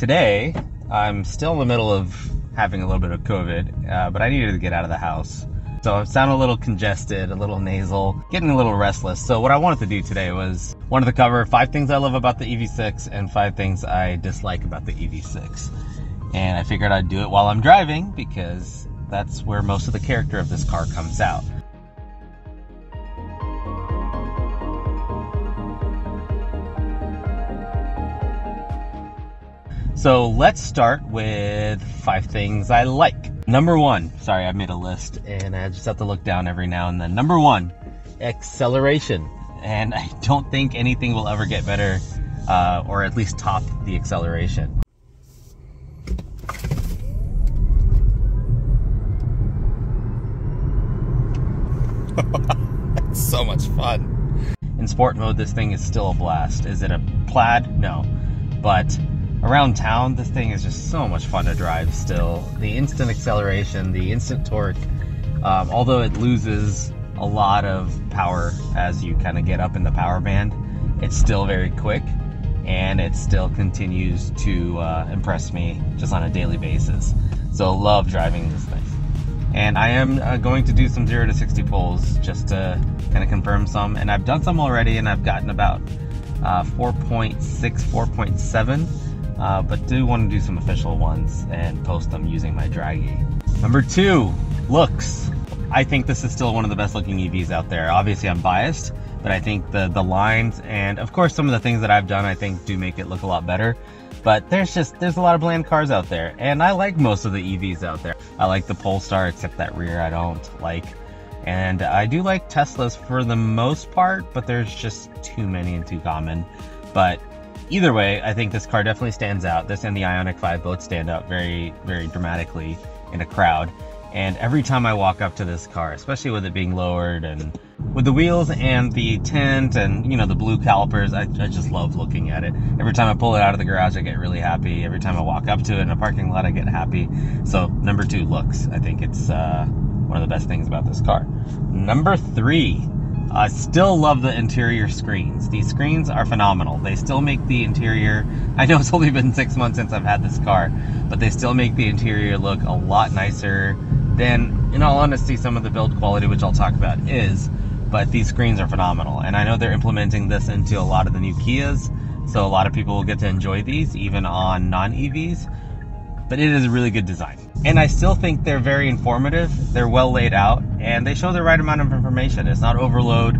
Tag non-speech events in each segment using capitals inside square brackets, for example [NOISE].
today I'm still in the middle of having a little bit of COVID, uh, but I needed to get out of the house. So I sound a little congested, a little nasal, getting a little restless. So what I wanted to do today was wanted to cover five things I love about the EV6 and five things I dislike about the EV6. And I figured I'd do it while I'm driving because that's where most of the character of this car comes out. So let's start with five things I like. Number one, sorry, I made a list and I just have to look down every now and then. Number one, acceleration. And I don't think anything will ever get better uh, or at least top the acceleration. [LAUGHS] so much fun. In sport mode, this thing is still a blast. Is it a plaid? No. But around town, this thing is just so much fun to drive still. The instant acceleration, the instant torque, um, although it loses a lot of power as you kind of get up in the power band, it's still very quick and it still continues to uh, impress me just on a daily basis. So love driving this thing. And I am uh, going to do some 0 to 60 pulls just to kind of confirm some. And I've done some already and I've gotten about uh, 4.6, 4.7 uh, but do want to do some official ones and post them using my Dragy. Number two, looks. I think this is still one of the best looking EVs out there. Obviously, I'm biased, but I think the the lines and of course some of the things that I've done I think do make it look a lot better. But there's just there's a lot of bland cars out there, and I like most of the EVs out there. I like the Polestar, except that rear I don't like. And I do like Teslas for the most part, but there's just too many and too common. But either way, I think this car definitely stands out. This and the Ioniq 5 both stand out very, very dramatically in a crowd. And every time I walk up to this car, especially with it being lowered and with the wheels and the tint and, you know, the blue calipers, I, I just love looking at it. Every time I pull it out of the garage, I get really happy. Every time I walk up to it in a parking lot, I get happy. So, number two, looks. I think it's uh, one of the best things about this car. Number three, I still love the interior screens. These screens are phenomenal. They still make the interior, I know it's [LAUGHS] only been six months since I've had this car, but they still make the interior look a lot nicer than, in all honesty, some of the build quality, which I'll talk about, is. But these screens are phenomenal. And I know they're implementing this into a lot of the new Kias, so a lot of people will get to enjoy these, even on non EVs but it is a really good design. And I still think they're very informative, they're well laid out, and they show the right amount of information. It's not overload,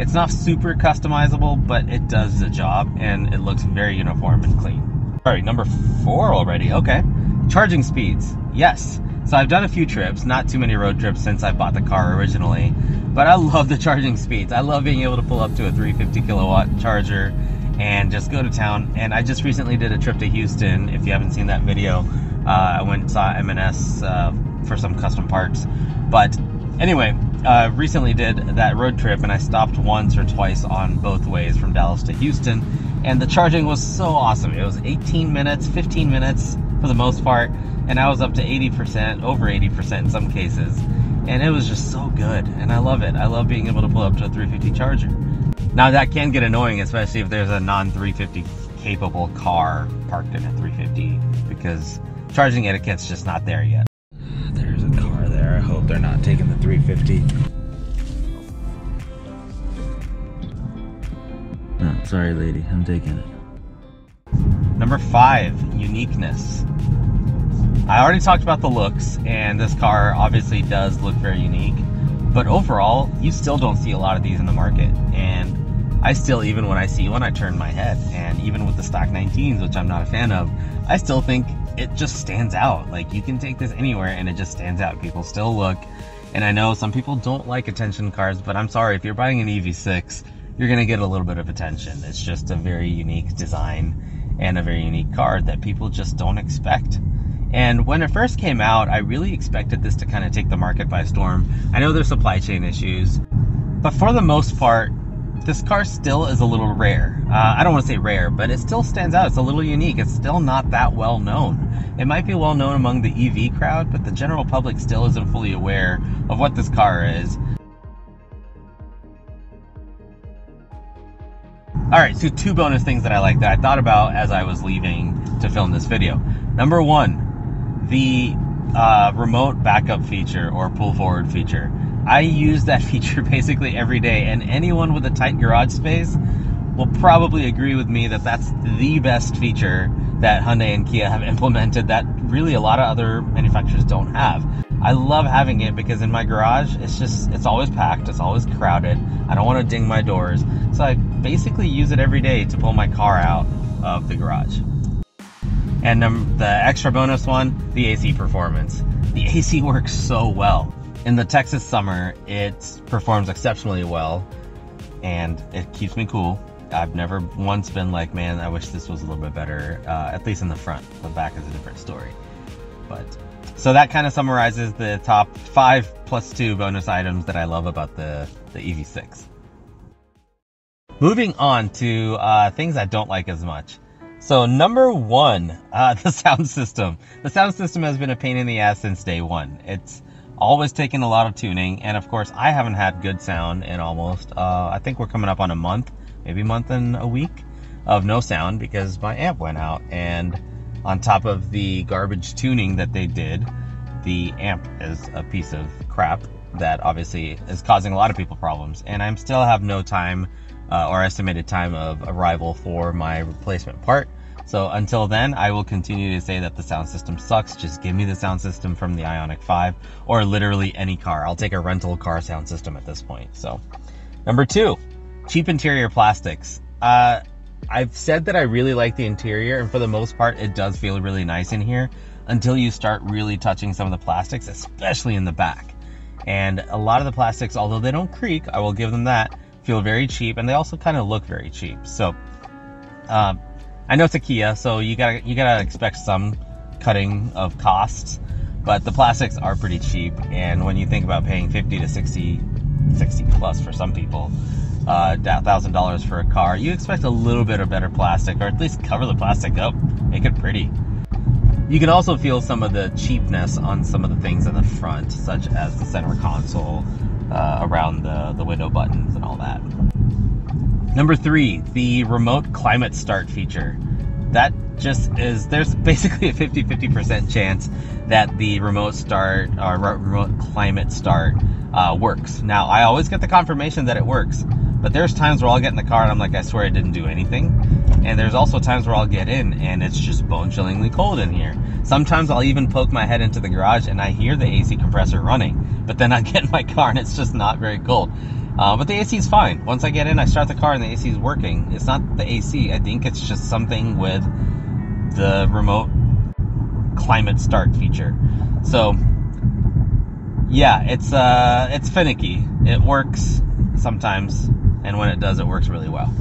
it's not super customizable, but it does the job, and it looks very uniform and clean. All right, number four already, okay. Charging speeds, yes. So I've done a few trips, not too many road trips since I bought the car originally, but I love the [LAUGHS] charging speeds. I love being able to pull up to a 350 kilowatt charger and just go to town. And I just recently did a trip to Houston. If you haven't seen that video, uh, I went and saw M&S uh, for some custom parts. But anyway, uh, recently did that road trip and I stopped once or twice on both ways from Dallas to Houston. And the charging was so awesome. It was 18 minutes, 15 minutes for the most part. And I was up to 80%, over 80% in some cases. And it was just so good. And I love it. I love being able to pull up to a 350 charger. Now that can get annoying, especially if there's a non 350 capable car parked in a 350 because charging etiquette's just not there yet. There's a car there. I hope they're not taking the 350. Oh, sorry, lady. I'm taking it. Number five, uniqueness. I already talked about the looks, and this car obviously does look very unique. But overall, you still don't see a lot of these in the market. And I still, even when I see one, I turn my head. And even with the stock 19s, which I'm not a fan of, I still think it just stands out. Like you can take this anywhere and it just stands out. People still look. And I know some people don't like attention cars, but I'm sorry, if you're buying an EV6, you're going to get a little bit of attention. It's just a very unique design and a very unique car that people just don't expect. And when it first came out, I really expected this to kind of take the market by storm. I know there's supply chain issues, but for the most part, this car still is a little rare. Uh, I don't want to say rare, but it still stands out. It's a little unique. It's still not that well known. It might be well known among the EV crowd, but the general public still isn't fully aware of what this car is. All right, so two bonus things that I like that I thought about as I was leaving to film this video. Number one, the uh, remote backup feature or pull forward feature. I use that [LAUGHS] feature basically every day, and anyone with a tight garage space will probably agree with me that that's the best feature that Hyundai and Kia have [LAUGHS] implemented that really a lot of other manufacturers don't have. I love having it because in my garage, it's just, it's always packed, it's always crowded. I don't want to ding my doors. So I basically use it every day to pull my car out of the garage. And the extra bonus one, the AC performance. The [LAUGHS] AC works so well. In the Texas summer, it performs exceptionally well and it keeps me cool. I've never once been like, man, I wish this was a little bit better, uh, at least in the front. The back is a different story. But so that kind of summarizes the top five plus two bonus items that I love about the, the EV6. Moving on to uh, things I don't like as much. So number one, uh, [LAUGHS] the sound system. The sound system has been a pain in the ass since day one. It's always taken a lot of tuning, and of course, I haven't had good sound in almost. Uh, I think we're coming up on a month maybe month and a week of no sound because my amp went out. And on top of the garbage tuning that they did, the amp is a piece of crap that obviously is causing a lot of people problems. And I'm still have no time uh, or estimated time of arrival for my replacement part. So until then, I will continue to say that the sound system sucks. Just give me the sound system from the Ioniq 5 or literally any car. I'll take a rental car sound system at this point. So, number two, cheap interior plastics. Uh, I've said that I really like the interior, and for the most part, it does feel really nice in here until you start really touching some of the plastics, especially in the back. And a lot of the plastics, although they don't creak, I will give them that, feel very cheap, and they also kind of look very cheap. So, um, I know it's a Kia, so you gotta you gotta expect some cutting of costs, but the plastics are pretty cheap. And when you think about paying 50 to 60, 60 plus for some people, uh, thousand dollars for a car, you expect a little bit of better plastic, or at least cover the plastic up, make it pretty. You can also feel some of the cheapness on some of the things in the front, such as the center console, uh, around the, the window buttons and all that. Number three, the remote climate start feature. That just is, there's basically a 50 50% chance that the remote start or remote climate start uh, works. Now, I always get the confirmation that it works, but there's times where I'll get in the car and I'm like, I swear I didn't do anything. And there's also times where I'll get in and it's just bone chillingly cold in here. Sometimes I'll even poke my head into the garage and I hear the AC compressor running, but then I [LAUGHS] get in my car and it's just not very cold. Uh, but the AC is fine. Once I get in, I start the car and the AC is working. It's not the AC. I think it's just something with the remote climate start feature. So yeah, it's uh, it's finicky. It works sometimes and when it does, it works really well.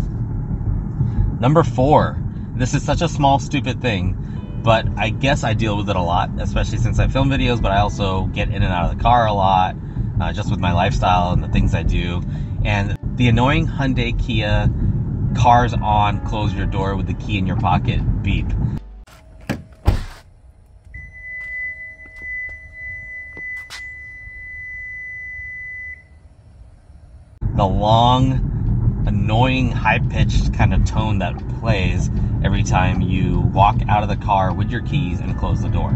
Number four, this is such a small, stupid thing, but I guess I deal with it a lot, especially since I film videos, but I also get in and out of the car a lot, uh, just with my lifestyle and the things I do. And the annoying Hyundai Kia cars on, close your door with the key in your pocket beep. The long annoying high pitched kind of tone that plays every time you walk out of the car with your keys and close the door.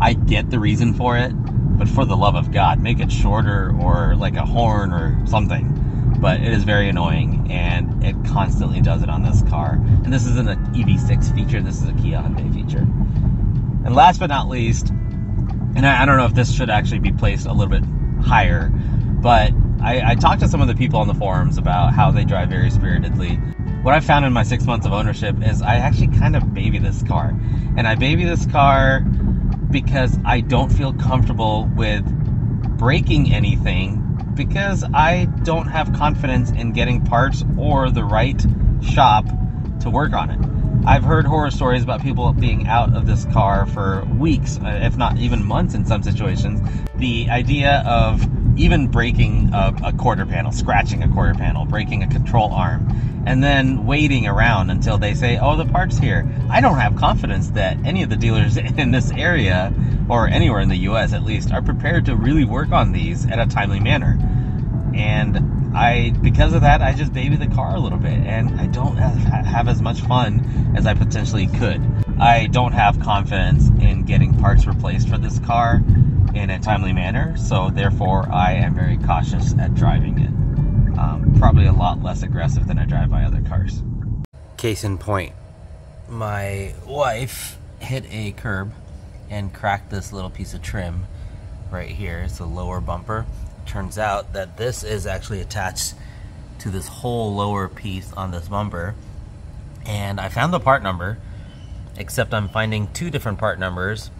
I get the reason for it, but for the love of God, make it shorter or like a horn or something. But it is very annoying and it constantly does it on this car. And this isn't an EV6 feature, this is a Kia Hyundai feature. And last but not least, and I, I don't know if this should actually be placed a little bit higher, but I, I talked to some of the people on the forums about how they drive very spiritedly. What I found in my six months of ownership is I actually kind of baby this car. And I baby this car because I don't feel comfortable with breaking anything because I don't have confidence in getting parts or the right shop to work on it. I've heard horror stories about people being out of this car for weeks, uh, if not even months in some situations. The idea of even breaking a, a, quarter panel, scratching a quarter panel, breaking a control arm, and then waiting around until they say, oh, the part's here. I don't have confidence that any of the dealers [LAUGHS] in this area, or anywhere in the US at least, are prepared to really work on these at a timely manner. And I, because of that, I just baby the car a little bit, and I don't have, have as much fun as I potentially could. I don't have confidence in getting parts replaced for this car in a timely manner, so therefore I am very cautious at driving it. Um, probably a lot less aggressive than I drive my other cars. Case in point, my wife hit a curb and cracked this little piece of trim right here. It's a lower bumper. Turns out that this is actually attached to this whole lower piece on this bumper. And I found the part number, except I'm finding two different part numbers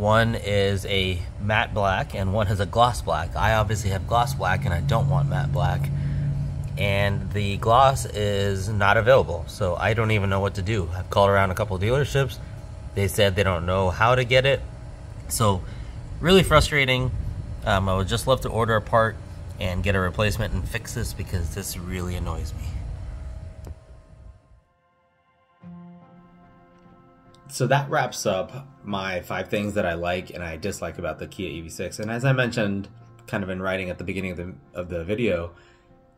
one is a matte black and one has a gloss black. I obviously have gloss black and I don't want matte black. And the gloss is not available, so I don't even know what to do. I've called around a couple dealerships. They said they don't know how to get it. So, really frustrating. Um, I would just love to order a part and get a replacement and fix this because this really annoys me. so that wraps up my five things that I like and I dislike about the Kia EV6. And as I mentioned, kind of in writing at the beginning of the of the video,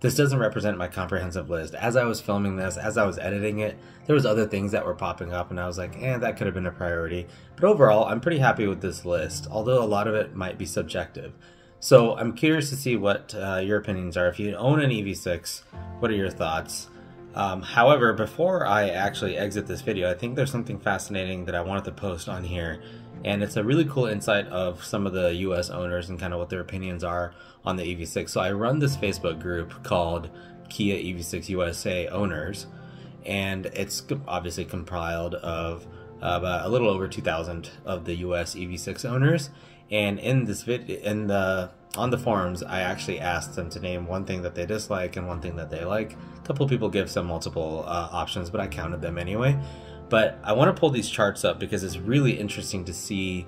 this doesn't represent my comprehensive list. As I was filming this, as I was editing it, there was other things that were popping up, and I was like, "eh, that could have been a priority." But overall, I'm pretty happy with this list, although a lot of it might be subjective. So I'm curious to see what uh, your opinions are. If you own an EV6, what are your thoughts? Um, however, before I actually exit this video, I think there's something fascinating that I wanted to post on here. And it's a really cool insight of some of the US owners and kind of what their opinions are on the EV6. So I run this Facebook group called Kia EV6 USA Owners. And it's obviously compiled of about a little over 2,000 of the US EV6 owners. And in this video, in the on the forums, I actually asked them to name one thing that they dislike and one thing that they like. A couple people give some multiple uh, options, but I counted them anyway. But I want to pull these charts up because it's really interesting to see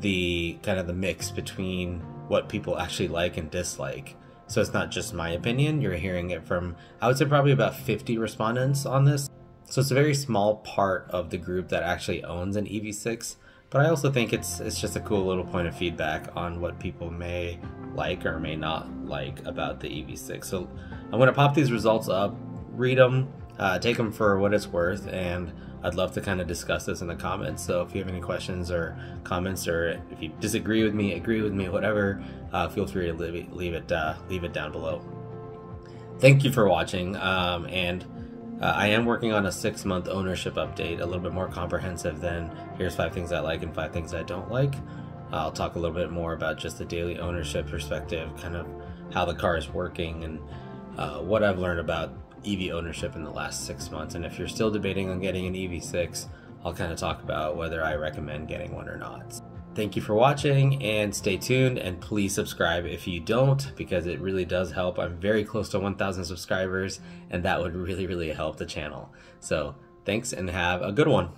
the kind of the mix between what people actually like and dislike. So it's not just my opinion, you're hearing it from, I would say, probably about 50 respondents on this. So it's a very small part of the group that actually owns an EV6 but I also think it's it's just a cool little point of feedback on what people may like or may not like about the EV6. So I'm going to pop these results up, read them, uh, take them for what it's worth, and I'd love to kind of discuss this in the comments. So if you have any questions or comments, or if you disagree with me, agree with me, whatever, uh, feel free to leave it leave it, uh, leave it down below. Thank you for watching, um, and uh, I am working on a six month ownership update, a little bit more comprehensive than here's five things I like and five things I don't like. I'll talk a little bit more about just the daily ownership perspective, kind of how the car is working, and uh, what I've learned about EV ownership in the last six months. And if you're still debating on getting an EV6, I'll kind of talk about whether I recommend getting one or not. Thank you for watching and stay tuned and please subscribe if you don't because it really does help. I'm very close to 1,000 subscribers and that would really, really help the channel. So thanks and have a good one.